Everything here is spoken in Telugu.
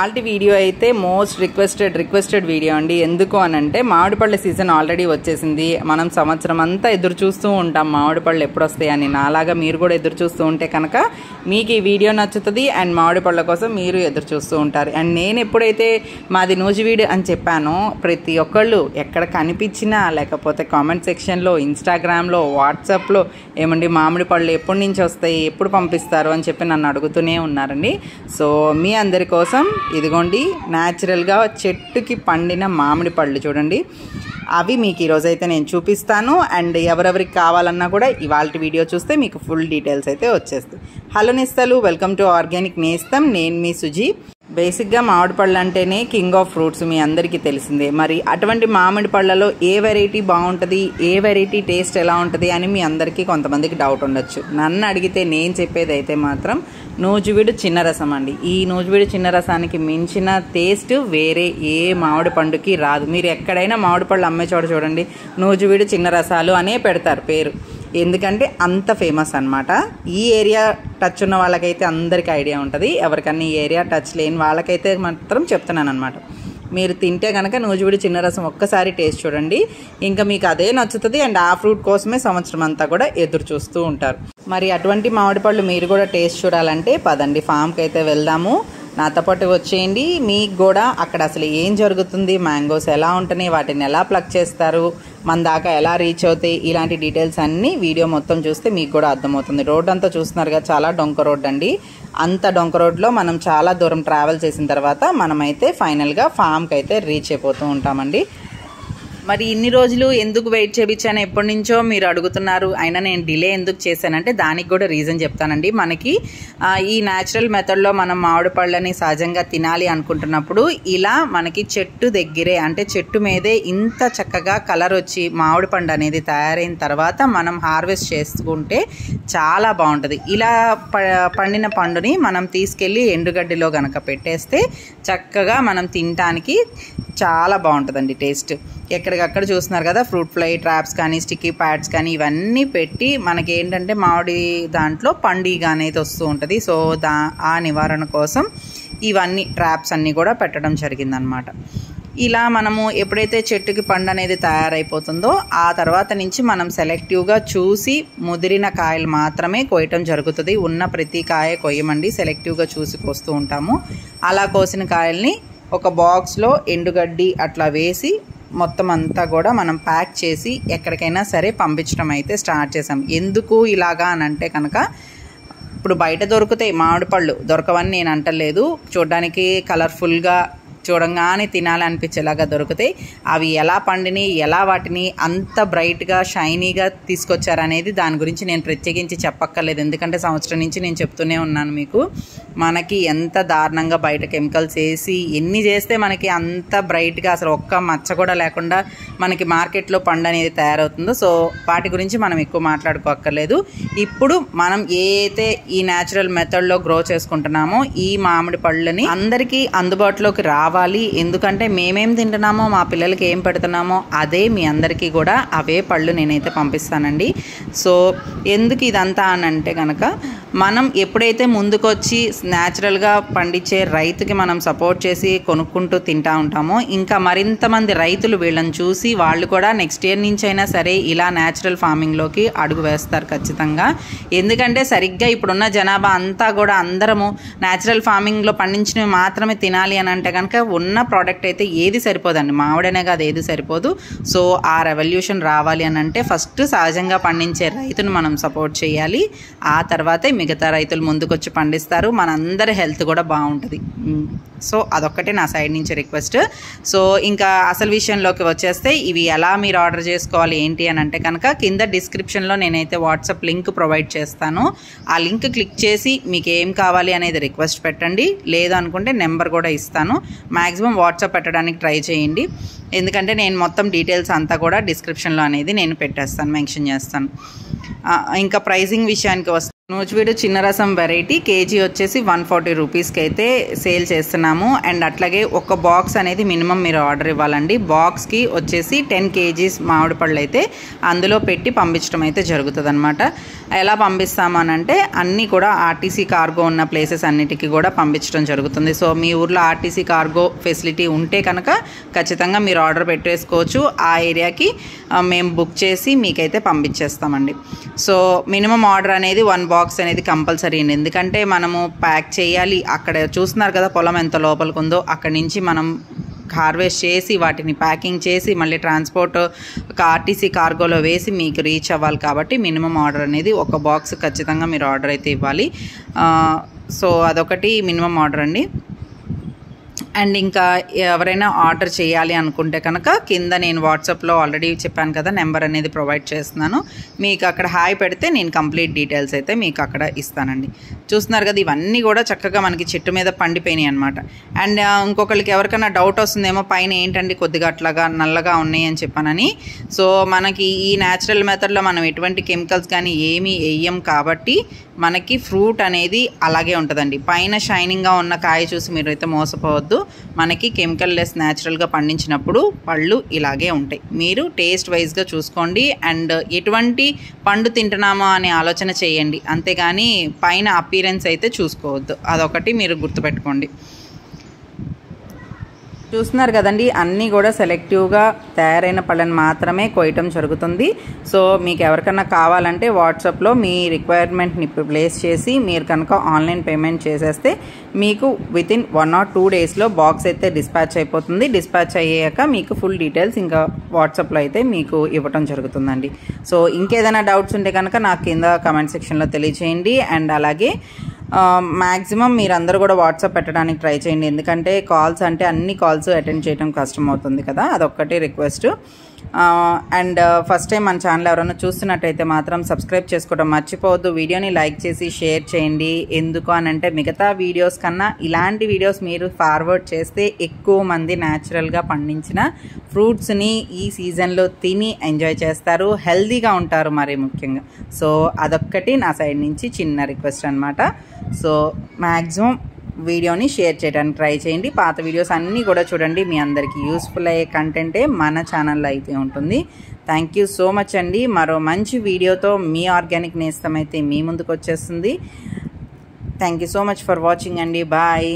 ఆల్టి వీడియో అయితే మోస్ట్ రిక్వెస్టెడ్ రిక్వెస్టెడ్ వీడియో అండి. ఎందుకు అని అంటే మామిడిపళ్ళ సీజన్ ఆల్రెడీ వచ్చేసింది. మనం సంవత్సరం అంతా ఎదురు చూస్తూ ఉంటాం మామిడిపళ్ళు ఎప్పుడు వస్తాయని నాలాగా మీరు కూడా ఎదురు చూస్తూ ఉంటే కనుక మీకు ఈ వీడియో నచ్చుతుంది అండ్ మామిడిపళ్ళ కోసం మీరు ఎదురు చూస్తూ ఉంటారు. అండ్ నేను ఎప్పుడైతే మాది నూజివీడు అని చెప్పానో ప్రతి ఒక్కళ్ళు ఎక్కడ కనిపించినా లేకపోతే కామెంట్ సెక్షన్లో ఇన్స్టాగ్రామ్లో వాట్సాప్లో ఏమండి మామిడి పళ్ళు ఎప్పటి నుంచి వస్తాయి ఎప్పుడు పంపిస్తారు అని చెప్పి నన్ను అడుగుతూనే ఉన్నారండి. సో మీ అందరి కోసం ఇదిగోండి న్యాచురల్గా చెట్టుకి పండిన మామిడి పళ్ళు చూడండి. అవి మీకు ఈరోజు అయితే నేను చూపిస్తాను. అండ్ ఎవరెవరికి కావాలన్నా కూడా ఇవాళ వీడియో చూస్తే మీకు ఫుల్ డీటెయిల్స్ అయితే వచ్చేస్తాయి. హలో నేస్తాలు వెల్కమ్ టు ఆర్గానిక్ నేస్తం. నేను మీ సుజీ. బేసిక్గా మామిడి పళ్ళు అంటేనే కింగ్ ఆఫ్ ఫ్రూట్స్ మీ అందరికీ తెలిసిందే. మరి అటువంటి మామిడి పళ్ళలో ఏ వెరైటీ బాగుంటుంది ఏ వెరైటీ టేస్ట్ ఎలా ఉంటుంది అని మీ అందరికీ కొంతమందికి డౌట్ ఉండొచ్చు. నన్ను అడిగితే నేను చెప్పేది అయితే మాత్రం నూజువిడు చిన్న రసం అండి. ఈ నూజువిడు చిన్న రసానికి మించిన టేస్ట్ వేరే ఏ మామిడి పండుకి రాదు. మీరు ఎక్కడైనా మామిడి పళ్ళు అమ్మే చోట చూడండి. నూజువిడు చిన్న రసాలు అనే పెడతారు పేరు. ఎందుకంటే అంత ఫేమస్ అనమాట ఈ ఏరియా టచ్ ఉన్న వాళ్ళకైతే అందరికీ ఐడియా ఉంటుంది. ఎవరికన్నా ఈ ఏరియా టచ్ లేని వాళ్ళకైతే మాత్రం చెప్తున్నాను అనమాట మీరు తింటే కనుక నూజివిడి చిన్న రసం ఒక్కసారి టేస్ట్ చూడండి. ఇంకా మీకు అదే నచ్చుతుంది అండ్ ఆ ఫ్రూట్ కోసమే సంవత్సరం అంతా కూడా ఎదురు చూస్తూ ఉంటారు. మరి అటువంటి మామిడి పళ్ళు మీరు కూడా టేస్ట్ చూడాలంటే పదండి. ఫామ్కి అయితే వెళ్దాము. నాతో పాటు వచ్చేయండి. మీకు కూడా అక్కడ అసలు ఏం జరుగుతుంది మ్యాంగోస్ ఎలా ఉంటున్నాయి వాటిని ఎలా ప్లక్ చేస్తారు మన దాకా ఎలా రీచ్ అవుతాయి ఇలాంటి డీటెయిల్స్ అన్నీ వీడియో మొత్తం చూస్తే మీకు కూడా అర్థమవుతుంది. రోడ్ అంతా చూస్తున్నారుగా చాలా డొంక రోడ్ అండి. అంత డొంక రోడ్లో మనం చాలా దూరం ట్రావెల్ చేసిన తర్వాత మనమైతే ఫైనల్గా ఫామ్కి అయితే రీచ్ అయిపోతూ ఉంటామండి. మరి ఇన్ని రోజులు ఎందుకు వెయిట్ చేయించాను ఎప్పటి నుంచో మీరు అడుగుతున్నారు అయినా నేను డిలే ఎందుకు చేశానంటే దానికి కూడా రీజన్ చెప్తానండి. మనకి ఈ న్యాచురల్ మెథడ్లో మనం మామిడి పళ్ళని సహజంగా తినాలి అనుకుంటున్నప్పుడు ఇలా మనకి చెట్టు దగ్గరే అంటే చెట్టు మీదే ఇంత చక్కగా కలర్ వచ్చి మామిడి పండు అనేది తయారైన తర్వాత మనం హార్వెస్ట్ చేసుకుంటే చాలా బాగుంటుంది. ఇలా పండిన పండుని మనం తీసుకెళ్ళి ఎండుగడ్డిలో కనుక పెట్టేస్తే చక్కగా మనం తినటానికి చాలా బాగుంటుందండి టేస్ట్. ఎక్కడికక్కడ చూస్తున్నారు కదా ఫ్రూట్ ఫ్లై ట్రాప్స్ కానీ స్టిక్కీ ప్యాడ్స్ కానీ ఇవన్నీ పెట్టి మనకి ఏంటంటే మామిడి దాంట్లో పండుగ అనేది వస్తూ ఉంటుంది. సో దా ఆ నివారణ కోసం ఇవన్నీ ట్రాప్స్ అన్నీ కూడా పెట్టడం జరిగిందనమాట. ఇలా మనము ఎప్పుడైతే చెట్టుకి పండు అనేది తయారైపోతుందో ఆ తర్వాత నుంచి మనం సెలెక్టివ్గా చూసి ముదిరిన కాయలు మాత్రమే కోయటం జరుగుతుంది. ఉన్న ప్రతి కాయ కొయ్యమండి. సెలెక్టివ్గా చూసి కోస్తూ ఉంటాము. అలా కోసిన కాయల్ని ఒక బాక్స్లో ఎండుగడ్డి అట్లా వేసి మొత్తం అంతా కూడా మనం ప్యాక్ చేసి ఎక్కడికైనా సరే పంపించడం అయితే స్టార్ట్ చేసాం ఎందుకు ఇలాగా అని అంటే కనుక ఇప్పుడు బయట దొరుకుతాయి మామిడి పళ్ళు. దొరకవని నేను అంటలేదు. చూడడానికి కలర్ఫుల్గా చూడంగానే తినాలనిపించేలాగా దొరుకుతాయి. అవి ఎలా పండిని ఎలా వాటిని అంత బ్రైట్గా షైనీగా తీసుకొచ్చారనేది దాని గురించి నేను ప్రత్యేకించి చెప్పక్కర్లేదు. ఎందుకంటే సంవత్సరం నుంచి నేను చెప్తూనే ఉన్నాను మీకు. మనకి ఎంత దారుణంగా బయట కెమికల్స్ వేసి ఎన్ని చేస్తే మనకి అంత బ్రైట్గా అసలు ఒక్క మచ్చ కూడా లేకుండా మనకి మార్కెట్లో పండు అనేది తయారవుతుందో. సో వాటి గురించి మనం ఎక్కువ మాట్లాడుకోక్కర్లేదు. ఇప్పుడు మనం ఏ అయితే ఈ న్యాచురల్ మెథడ్లో గ్రో చేసుకుంటున్నామో ఈ మామిడి పళ్ళని అందరికీ అందుబాటులోకి రావాలి కావాలి. ఎందుకంటే మేమేం తింటున్నామో మా పిల్లలకి ఏం పెడుతున్నామో అదే మీ అందరికీ కూడా అవే పళ్ళు నేనైతే పంపిస్తానండి. సో ఎందుకు ఇదంతా అని అంటే కనుక మనం ఎప్పుడైతే ముందుకొచ్చి న్యాచురల్గా పండించే రైతుకి మనం సపోర్ట్ చేసి కొనుక్కుంటూ తింటా ఉంటామో ఇంకా మరింత మంది రైతులు వీళ్ళని చూసి వాళ్ళు కూడా నెక్స్ట్ ఇయర్ నుంచి అయినా సరే ఇలా న్యాచురల్ ఫార్మింగ్లోకి అడుగు వేస్తారు ఖచ్చితంగా. ఎందుకంటే సరిగ్గా ఇప్పుడున్న జనాభా అంతా కూడా అందరము న్యాచురల్ ఫార్మింగ్లో పండించినవి మాత్రమే తినాలి అని అంటే కనుక ఉన్న ప్రోడక్ట్ అయితే ఏది సరిపోదండి. మామిడనే కాదు ఏది సరిపోదు. సో ఆ రెవల్యూషన్ రావాలి అని అంటే ఫస్ట్ సహజంగా పండించే రైతును మనం సపోర్ట్ చేయాలి. ఆ తర్వాతే మిగతా రైతులు ముందుకొచ్చి పండిస్తారు. మనందరి హెల్త్ కూడా బాగుంటుంది. సో అదొక్కటే నా సైడ్ నుంచి రిక్వెస్ట్. సో ఇంకా అసలు విషయంలోకి వచ్చేస్తే ఇవి ఎలా మీరు ఆర్డర్ చేసుకోవాలి ఏంటి అని అంటే కనుక కింద డిస్క్రిప్షన్లో నేనైతే వాట్సాప్ లింక్ ప్రొవైడ్ చేస్తాను. ఆ లింక్ క్లిక్ చేసి మీకు ఏం కావాలి అనేది రిక్వెస్ట్ పెట్టండి. లేదు అనుకుంటే నెంబర్ కూడా ఇస్తాను. మ్యాక్సిమం వాట్సాప్ పెట్టడానికి ట్రై చేయండి. ఎందుకంటే నేను మొత్తం డీటెయిల్స్ అంతా కూడా డిస్క్రిప్షన్లో అనేది నేను పెట్టేస్తాను మెన్షన్ చేస్తాను. ఇంకా ప్రైజింగ్ విషయానికి వస్తే నూచివీడు చిన్న రసం వెరైటీ కేజీ వచ్చేసి వన్ ఫార్టీ రూపీస్కి అయితే సేల్ చేస్తున్నాము. అండ్ అట్లాగే ఒక బాక్స్ అనేది మినిమం మీరు ఆర్డర్ ఇవ్వాలండి. బాక్స్కి వచ్చేసి టెన్ కేజీస్ మామిడి పళ్ళు అయితే అందులో పెట్టి పంపించడం అయితే జరుగుతుంది అనమాట ఎలా పంపిస్తామనంటే అన్నీ కూడా ఆర్టీసీ కార్గో ఉన్న ప్లేసెస్ అన్నిటికీ కూడా పంపించడం జరుగుతుంది. సో మీ ఊర్లో ఆర్టీసీ కార్గో ఫెసిలిటీ ఉంటే కనుక ఖచ్చితంగా మీరు ఆర్డర్ పెట్టేసుకోవచ్చు. ఆ ఏరియాకి మేము బుక్ చేసి మీకైతే పంపించేస్తామండి. సో మినిమం ఆర్డర్ అనేది వన్ బాక్స్ బాక్స్ అనేది కంపల్సరీ అండి. ఎందుకంటే మనము ప్యాక్ చేయాలి. అక్కడ చూస్తున్నారు కదా పొలం ఎంత లోపలికి ఉందో అక్కడి నుంచి మనం హార్వెస్ట్ చేసి వాటిని ప్యాకింగ్ చేసి మళ్ళీ ట్రాన్స్పోర్ట్ ఆర్టీసీ కార్గోలో వేసి మీకు రీచ్ అవ్వాలి కాబట్టి మినిమం ఆర్డర్ అనేది ఒక బాక్స్ ఖచ్చితంగా మీరు ఆర్డర్ అయితే ఇవ్వాలి. సో అదొకటి మినిమం ఆర్డర్ అండి. అండ్ ఇంకా ఎవరైనా ఆర్డర్ చేయాలి అనుకుంటే కనుక కింద నేను వాట్సాప్లో ఆల్రెడీ చెప్పాను కదా నెంబర్ అనేది ప్రొవైడ్ చేస్తున్నాను. మీకు అక్కడ హాయ్ పెడితే నేను కంప్లీట్ డీటెయిల్స్ అయితే మీకు అక్కడ ఇస్తానండి. చూస్తున్నారు కదా ఇవన్నీ కూడా చక్కగా మనకి చెట్టు మీద పండిపోయినాయి అనమాట అండ్ ఇంకొకరికి ఎవరికైనా డౌట్ వస్తుందేమో పైన ఏంటండి కొద్దిగా అట్లాగా నల్లగా ఉన్నాయి అని చెప్పానని. సో మనకి ఈ న్యాచురల్ మెథడ్లో మనం ఎటువంటి కెమికల్స్ కానీ ఏమీ వేయం కాబట్టి మనకి ఫ్రూట్ అనేది అలాగే ఉంటుందండి. పైన షైనింగ్గా ఉన్న కాయ చూసి మీరు అయితే మోసపోవద్దు. మనకి కెమికల్ లెస్ న్యాచురల్గా పండించినప్పుడు పళ్ళు ఇలాగే ఉంటాయి. మీరు టేస్ట్ వైజ్గా చూసుకోండి అండ్ ఎటువంటి పండు తింటున్నామా అనే ఆలోచన చేయండి. అంతేగాని పైన అపీరెన్స్ అయితే చూసుకోవద్దు. అదొకటి మీరు గుర్తుపెట్టుకోండి. చూస్తున్నారు కదండి అన్నీ కూడా సెలెక్టివ్గా తయారైన పళ్ళని మాత్రమే కోయటం జరుగుతుంది. సో మీకు ఎవరికన్నా కావాలంటే వాట్సాప్లో మీ రిక్వైర్మెంట్ని ప్లేస్ చేసి మీరు కనుక ఆన్లైన్ పేమెంట్ చేసేస్తే మీకు వితిన్ వన్ ఆర్ టూ డేస్లో బాక్స్ అయితే డిస్పాచ్ అయిపోతుంది. డిస్పాచ్ అయ్యాక మీకు ఫుల్ డీటెయిల్స్ ఇంకా వాట్సాప్లో అయితే మీకు ఇవ్వటం జరుగుతుందండి. సో ఇంకేదైనా డౌట్స్ ఉంటే కనుక నాకు కింద కమెంట్ సెక్షన్లో తెలియజేయండి అండ్ అలాగే మ్యాక్సిమం మీరందరూ కూడా వాట్సాప్ పెట్టడానికి ట్రై చేయండి. ఎందుకంటే కాల్స్ అంటే అన్ని కాల్స్ అటెండ్ చేయడం కష్టం అవుతుంది కదా. అదొక్కటి రిక్వెస్ట్. అండ్ ఫస్ట్ టైం మన ఛానల్ ఎవరైనా చూస్తున్నట్టయితే మాత్రం సబ్స్క్రైబ్ చేసుకోవడం మర్చిపోవద్దు. వీడియోని లైక్ చేసి షేర్ చేయండి. ఎందుకు అని అంటే మిగతా వీడియోస్ కన్నా ఇలాంటి వీడియోస్ మీరు ఫార్వర్డ్ చేస్తే ఎక్కువ మంది న్యాచురల్గా పండించిన ఫ్రూట్స్ని ఈ సీజన్లో తిని ఎంజాయ్ చేస్తారు. హెల్దీగా ఉంటారు మరి ముఖ్యంగా. సో అదొక్కటి నా సైడ్ నుంచి చిన్న రిక్వెస్ట్ అనమాట సో మ్యాక్సిమం వీడియోని షేర్ చేయడానికి ట్రై చేయండి. పాత వీడియోస్ అన్నీ కూడా చూడండి. మీ అందరికీ యూస్ఫుల్ అయ్యే కంటెంటే మన ఛానల్లో అయితే ఉంటుంది. థ్యాంక్ యూ సో మచ్ అండి. మరో మంచి వీడియోతో మీ ఆర్గానిక్ నేస్తం అయితే మీ ముందుకు వచ్చేస్తుంది. Thank you so much for watching అండి. బాయ్